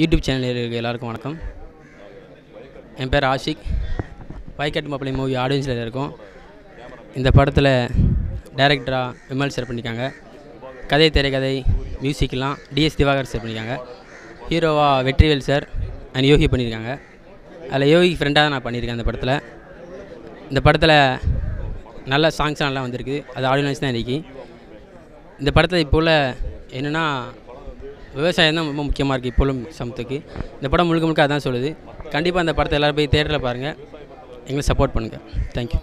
YouTube சேனலில் இருக்க எல்லாருக்கும் வணக்கம். என் பேர் ஆஷிக். வைக்கட் மாப்பிள்ளை மூவி ஆடியன்ஸில் இருக்கும். இந்த படத்தில் டைரக்டராக விமல் சார் பண்ணியிருக்காங்க கதை திரைக்கதை மியூசிக்லாம் டிஎஸ் திவாகர் சார் பண்ணியிருக்காங்க ஹீரோவாக வெற்றிவேல் சார் அண்ட் யோகி பண்ணியிருக்காங்க அதில் யோகி ஃப்ரெண்டாக தான் நான் பண்ணியிருக்கேன் அந்த படத்தில். இந்த படத்தில் நல்ல சாங்ஸ்லாம் நல்லா வந்திருக்கு. அது ஆடியன்ஸ் தான் இன்றைக்கி இந்த படத்தில் இப்போ உள்ள என்னென்னா விவசாயம் தான் ரொம்ப முக்கியமாக இருக்குது இப்போ உள்ள சமத்துக்கு. இந்த படம் முழுக்க முழுக்க அதான் சொல்லுது. கண்டிப்பாக அந்த படத்தை எல்லோரும் போய் தேட்டரில் பாருங்கள் எங்களுக்கு சப்போர்ட் பண்ணுங்கள் தேங்க்யூ